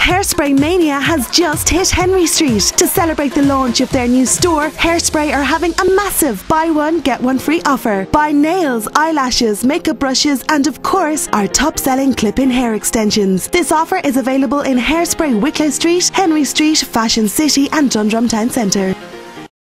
Hairspray Mania has just hit Henry Street. To celebrate the launch of their new store, Hairspray are having a massive buy one, get one free offer. Buy nails, eyelashes, makeup brushes, and of course, our top selling clip in hair extensions. This offer is available in Hairspray Wicklow Street, Henry Street, Fashion City, and Dundrum Town Centre.